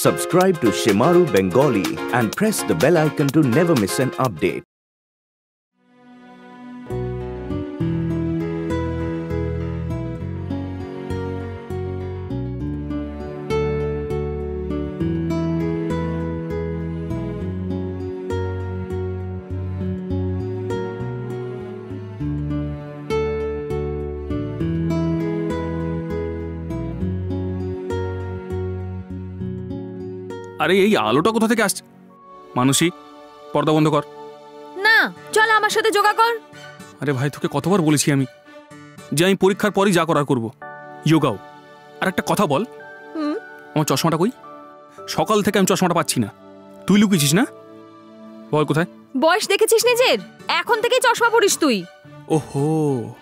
Subscribe to Shimaru Bengali and press the bell icon to never miss an update. আরে এই আলোটা কোথা থেকে আসছে? মানুষই পর্দা বন্ধ কর। না চল আমার সাথে যোগা কর। আরে ভাই তোকে কতবার বলেছি আমি? যে আমি পরীক্ষার পরই যা করার করব। যোগাও। আর একটা কথা বল। আমার চশমাটা কই? সকাল থেকে আমি চশমাটা পাচ্ছি না। তুই লুকিয়েছিস না? বল কোথায়? বয়স দেখেছিস নিজের? এখন থেকেই চশমা পরিস তুই। ওহো।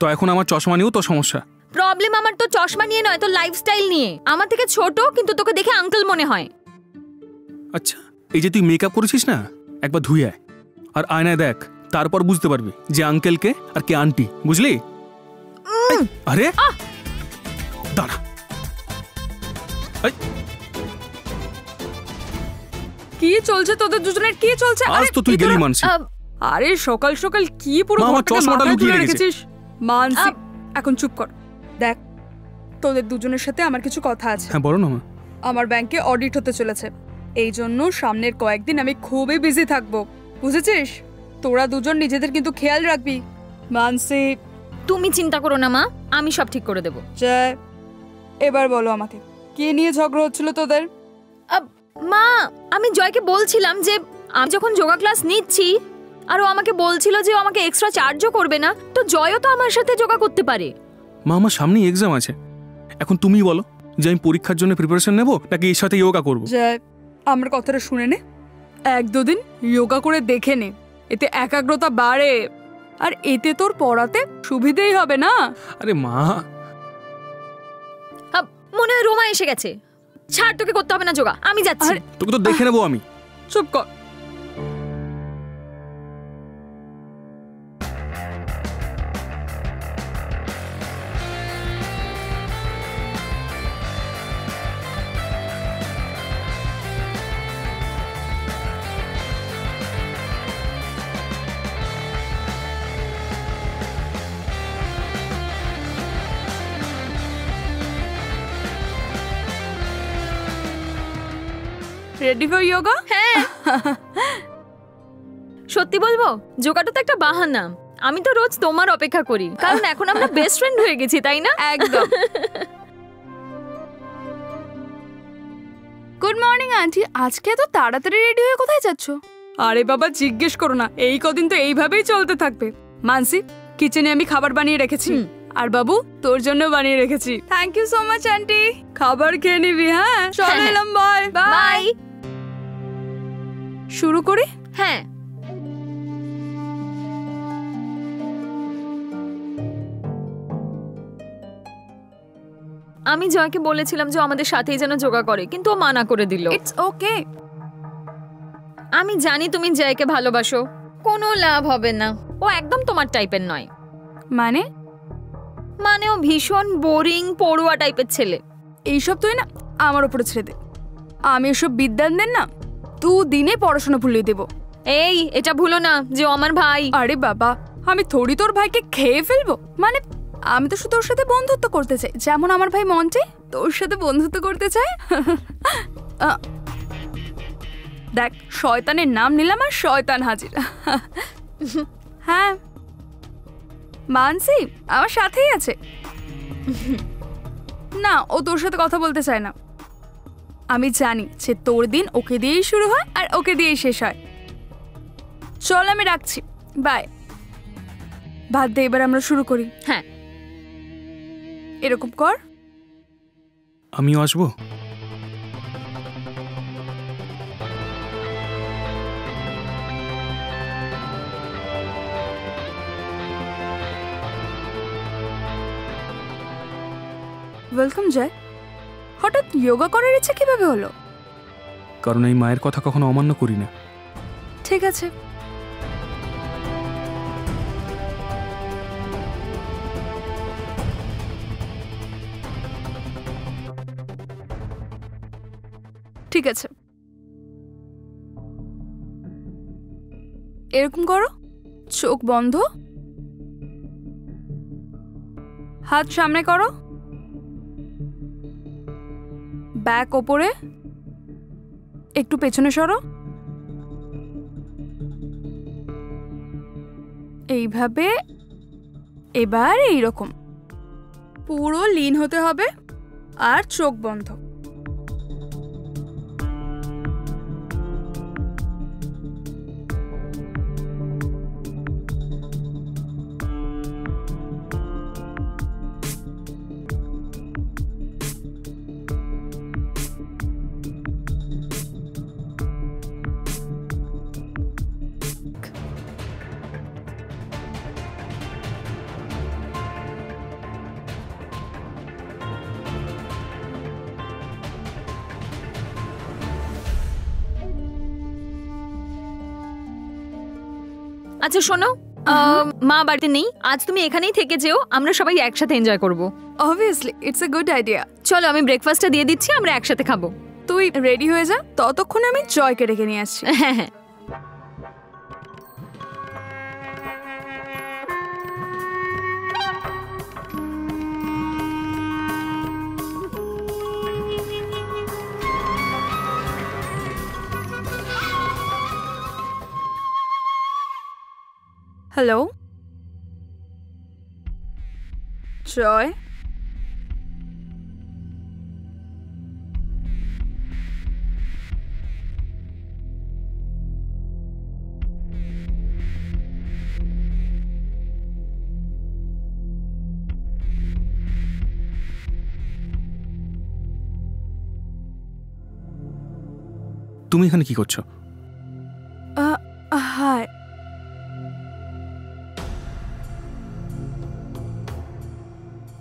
তো এখন আমার চশমা নিয়েও তো সমস্যা। প্রবলেম আমার তো চশমা নিয়ে নয় তো লাইফস্টাইল নিয়ে। আমার থেকে ছোট কিন্তু তোকে দেখে আঙ্কেল মনে হয়। আচ্ছা এই যে তুই মেকআপ করেছিস না একবার ধুয়ে আয়। আর আয়নায় দেখ তারপর বুঝতে পারবি যে আঙ্কেলকে আর কে আন্টি বুঝলি? আরে! দাঁড়া। কি চলছে তোদের দুজনের? কি চলছে? আজ আরে তো তুই গেলি মানসি আরে সকাল সকাল কি পুরো চশমাটা লুকিয়ে রেখেছিস? মানসি এখন চুপ কর। দেখ তোদের দুজনের সাথে আমার কিছু কথা আছে। হ্যাঁ বলো না মা। আমার ব্যাংকে অডিট হতে চলেছে। এই জন্য সামনের কয়েকদিন আমি খুবই বিজি থাকব। বুঝেছিস? তোরা দুজন নিজেদের কিন্তু খেয়াল রাখবি। মানসি তুমি চিন্তা করো না মা আমি সব ঠিক করে দেব। জয় এবার বলো আমাকে কি নিয়ে ঝগড়া হচ্ছিল তোদের? আব, মা আমি জয়কে বলছিলাম যে আমি যখন যোগা ক্লাস নিচ্ছি আর ও আমাকে বলছিল যে ও আমাকে এক্সট্রা চার্জও করবে না তো জয়ও তো আমার সাথে যোগা করতে পারে। মা আমার সামনেই এক্সাম আছে। এখন তুমি বলো যে আমি পরীক্ষার জন্য প্রিপারেশন নেব নাকি এর সাথে যোগা করব? জয় আমার কথাটা শুনে নে। এক দুদিন যোগা করে দেখে নে এতে একাগ্রতা বাড়ে। আর এতে তোর পড়াতে সুবিধেই হবে না? আরে মা! আব, মনে হয় রোমা এসে গেছে। ছাড় তোকে করতে হবে না যোগা আমি যাচ্ছি। তোকে তো দেখে নেব আমি। চুপ কর। রেডি ফর যোগা হ্যাঁ। সত্যি বলব যোগাটা তো একটা বাহানা। আমি তো রোজ তোমার অপেক্ষা করি। কারণ এখন আমরা বেস্ট ফ্রেন্ড হয়ে গেছি তাই না? একদম। গুড মর্নিং আন্টি আজকে এত তাড়াতাড়ি রেডি হয়ে কোথায় যাচ্ছ? আরে বাবা জিজ্ঞেস করো না। এই কদিন তো এইভাবেই চলতে থাকবে। মানসি কিচেনে আমি খাবার বানিয়ে রেখেছি। আর বাবু তোর জন্য বানিয়ে রেখেছি। Thank you so much aunty খাবার খেয়ে নিবি হ্যাঁ? চলে হ্যাঁ। এলাম বাই বাই শুরু করি? হ্যাঁ। আমি জয়কে বলেছিলাম যে আমাদের সাথেই যেন যোগা করে কিন্তু ও মানা করে দিল। ইটস ওকে আমি জানি তুমি জয়কে ভালোবাসো। কোনো লাভ হবে না। ও একদম তোমার টাইপের নয়। মানে? মানে ও ভীষণ বোরিং পড়ুয়া টাইপের ছেলে। এইসব তুই না আমার উপরে ছেড়ে দে। আমি এসব বিদ্যান দেন না দু দিনে পড়াশোনা ভুলিয়ে দেবো। এই এটা ভুলো না যে ও আমার ভাই। আরে বাবা আমি থোড়ি তোর ভাইকে খেয়ে ফেলব? মানে আমি তো শুধু ওর সাথে বন্ধুত্ব করতে চাই। যেমন আমার ভাই মঞ্চে তোর সাথে বন্ধুত্ব করতে চায়। দেখ শয়তানের নাম নিলাম আর শয়তান হাজির। হ্যাঁ। মানসি আমার সাথেই আছে। না ও তোর সাথে কথা বলতে চায় না। আমি জানি যে তোর দিন ওকে দিয়েই শুরু হয় আর ওকে দিয়েই শেষ হয়। চল আমি রাখছি। বাই বাদ দে এবার আমরা শুরু করি। হ্যাঁ। এরকম কর। আমিও আসব? ওয়েলকাম জয় হঠাৎ যোগা করার ইচ্ছা কীভাবে হলো? কারণ এই মায়ের কথা কখনো অমান্য করি না। ঠিক আছে। ঠিক আছে। এরকম করো। চোখ বন্ধ। হাত সামনে করো। ব্যাক ওপরে? একটু পেছনে সরো। এইভাবে, এবার এইরকম। পুরো লিন হতে হবে আর চোখ বন্ধ। আচ্ছা শোনো মা বাড়িতে নেই আজ তুমি এখানেই থেকে যেও আমরা সবাই একসাথে এনজয় করব। Obviously it's a good idea চলো আমি ব্রেকফাস্টটা দিয়ে দিচ্ছি আমরা একসাথে খাব। তুই রেডি হয়ে যা ততক্ষণ আমি জয়কে ডেকে নিয়ে আসছি। হ্যাঁ হ্যাঁ। হ্যালো জয় তুমি এখানে কি করছ?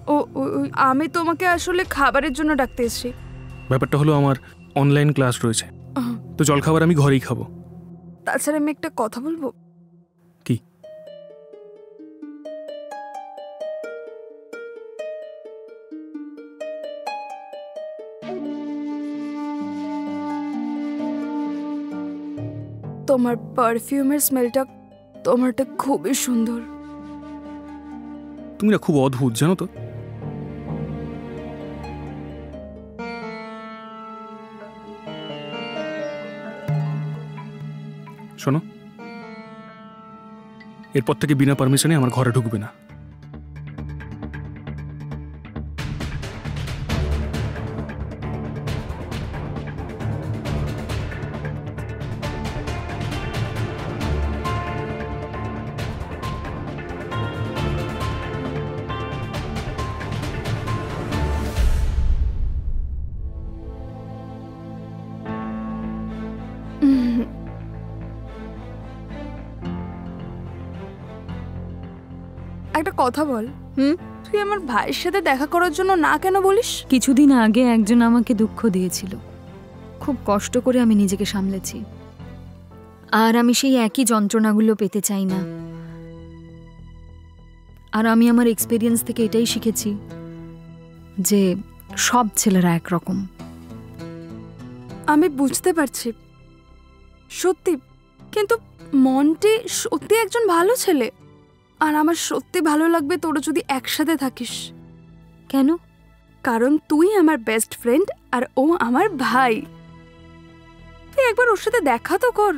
ও আমি তোমাকে আসলে খাবারের জন্য ডাকতে এসেছি। ব্যাপারটা হলো আমার অনলাইন ক্লাস রয়েছে। তো জলখাবার আমি ঘরেই খাব। তাছাড়া আমি একটা কথা বলব? কি? তোমার পারফিউমের স্মেলটা তোমারটা খুবই সুন্দর। তুমি না খুব অদ্ভুত জানো তো? শোনো। এরপর থেকে বিনা পারমিশনে আমার ঘরে ঢুকবে না। কথা বল। হুম? তুই আমার ভাইয়ের সাথে দেখা করার জন্য না কেন বলিস? কিছুদিন আগে একজন আমাকে দুঃখ দিয়েছিল। খুব কষ্ট করে আমি নিজেকে সামলেছি। আর আমি সেই একই যন্ত্রণাগুলো পেতে চাই না। আর আমি আমার এক্সপিরিয়েন্স থেকে এটাই শিখেছি যে সব ছেলেরা একরকম। আমি বুঝতে পারছি। সত্যি কিন্তু মন্টি সত্যি একজন ভালো ছেলে? আর আমার সত্যি ভালো লাগবে তোরা যদি একসাথে থাকিস। কেন? কারণ তুই আমার বেস্ট ফ্রেন্ড আর ও আমার ভাই। তুই একবার ওর সাথে দেখা তো কর।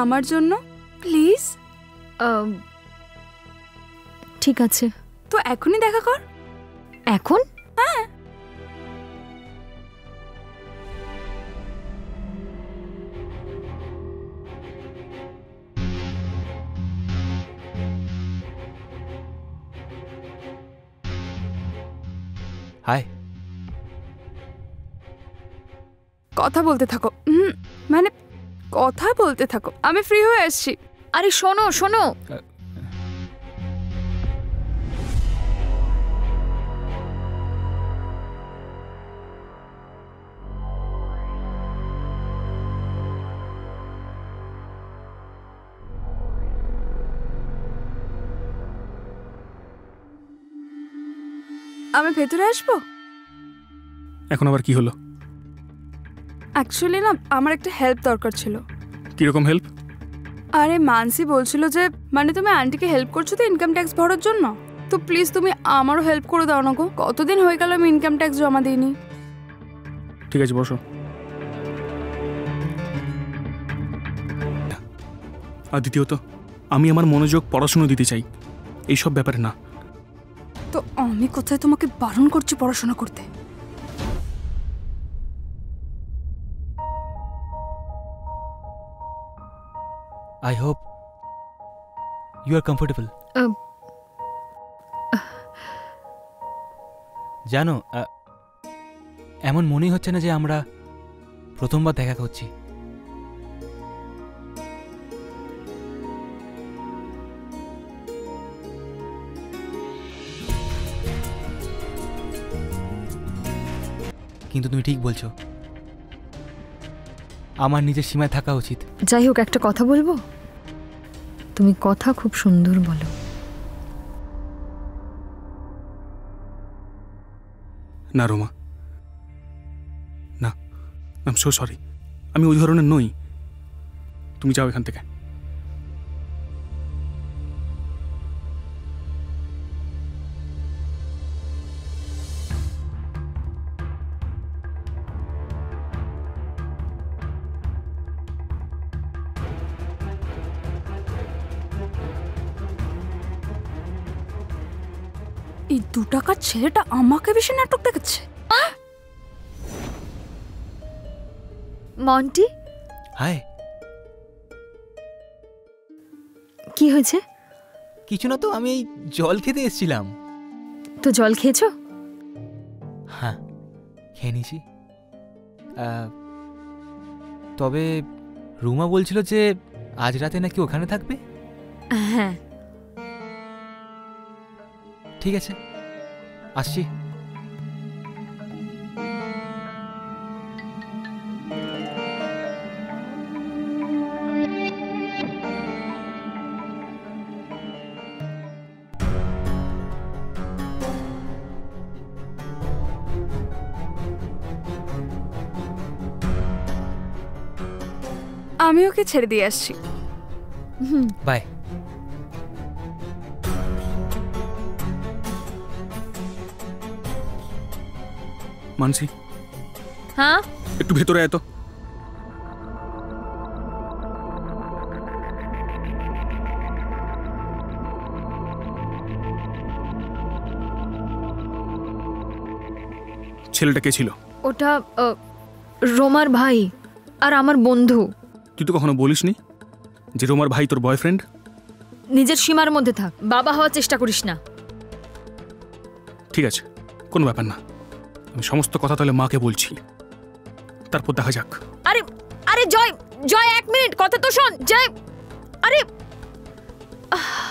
আমার জন্য প্লিজ ঠিক আছে। তো এখনই দেখা কর। এখন? হাই। কথা বলতে থাকো। হুম মানে কথা বলতে থাকো। আমি ফ্রি হয়ে আসছি। আরে শোনো শোনো। আমি ভেতরে আসব? এখন আবার কি হলো? অ্যাকচুয়ালি না আমার একটা হেল্প দরকার ছিল। কীরকম হেল্প আরে মানসি বলছিল যে মানে তুমি আন্টিকে হেল্প করছ তো ইনকাম ট্যাক্স ভরার জন্য? তো প্লিজ তুমি আমারও হেল্প করে দাও না গো। কতদিন হয়ে গেল আমি ইনকাম ট্যাক্স জমা দিইনি? ঠিক আছে বসো। আর দ্বিতীয়ত আমি আমার মনোযোগ পড়াশুনো দিতে চাই। এইসব ব্যাপারে না। তো আমি কোথায় তোমাকে বারণ করছি পড়াশোনা করতে? I hope you are comfortable. Um, জানো এমন মনেই হচ্ছে না যে আমরা প্রথমবার দেখা করছি। কিন্তু তুমি ঠিক বলছো। আমার নিজের সীমায় থাকা উচিত। যাই হোক একটা কথা বলব? তুমি কথা খুব সুন্দর বলো। না রোমা। না আই এম সো সরি আমি ওই ধরনের নই। তুমি যাও এখান থেকে। দু টাকার ছেলেটা আমাকে বেশি নাটক দেখাচ্ছে। মন্টি? হাই। কি হয়েছে? কিছু না তো আমি এই জল খেতে এসেছিলাম। তো জল খেয়েছো? হ্যাঁ খেয়ে নিয়েছি। তবে রুমা বলছিল যে আজ রাতে নাকি ওখানে থাকবে। হ্যাঁ। ঠিক আছে। আসছি আমি ওকে ছেড়ে দিয়ে আসছি। বাই। মানসি। হ্যাঁ? একটু ভেতরে আয় তো। ছেলেটা কে ছিল? ওটা রোমার ভাই আর আমার বন্ধু। তুই তো কখনো বলিসনি যে রোমার ভাই তোর বয়ফ্রেন্ড নিজের সীমার মধ্যে থাক বাবা হওয়ার চেষ্টা করিস না। ঠিক আছে কোনো ব্যাপার না। সমস্ত কথা তাহলে মাকে বলছি। তারপর দেখা যাক। আরে আরে জয় জয়, এক মিনিট, কথা তো শোন, জয়, আরে, আহ।